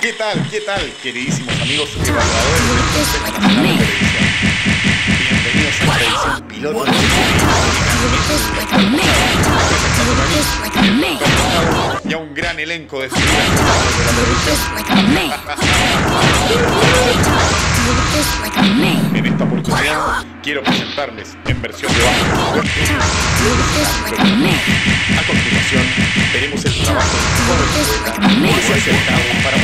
¿Qué tal? ¿Qué tal, queridísimos amigos evaluadores de Televisión? Bienvenidos a la edición piloto de y a un gran elenco de figuras de la televisión. En esta oportunidad quiero presentarles en versión de bajo A continuación veremos el trabajo de para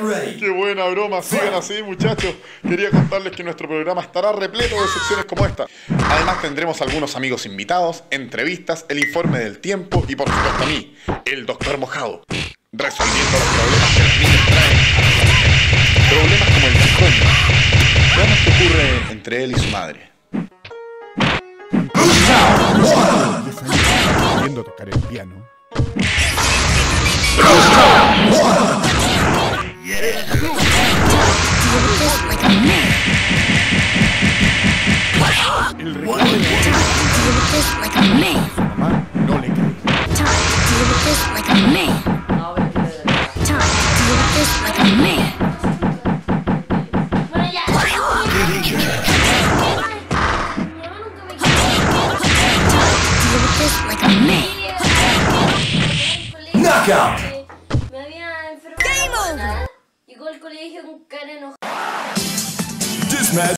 ready. Qué buena broma, sigan así muchachos. Quería contarles que nuestro programa estará repleto de secciones como esta. Además tendremos algunos amigos invitados, entrevistas, el informe del tiempo y por supuesto a mí, el doctor mojado, resolviendo los niños traen. Problemas como el coño. Veamos qué ocurre entre él y su madre. Viendo tocar el piano. El this like a man. Knockout! Game over! This match.